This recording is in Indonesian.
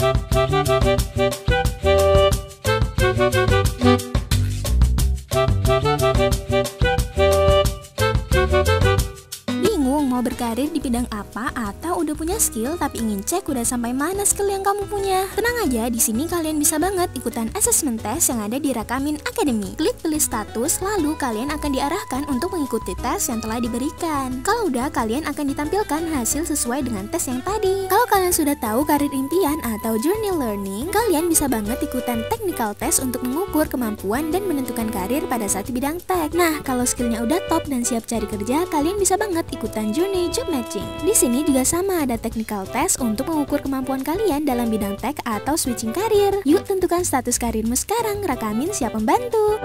Müzik mau berkarir di bidang apa atau udah punya skill tapi ingin cek udah sampai mana skill yang kamu punya? Tenang aja, di sini kalian bisa banget ikutan assessment test yang ada di Rakamin Academy. Klik pilih status, lalu kalian akan diarahkan untuk mengikuti tes yang telah diberikan. Kalau udah, kalian akan ditampilkan hasil sesuai dengan tes yang tadi. Kalau kalian sudah tahu karir impian atau journey learning, kalian bisa banget ikutan technical test untuk mengukur kemampuan dan menentukan karir pada saat di bidang tech. Nah, kalau skillnya udah top dan siap cari kerja, kalian bisa banget ikutan journey Journey Job Matching. Di sini juga sama ada technical test untuk mengukur kemampuan kalian dalam bidang tech atau switching karir. Yuk tentukan status karirmu sekarang, Rakamin siap membantu.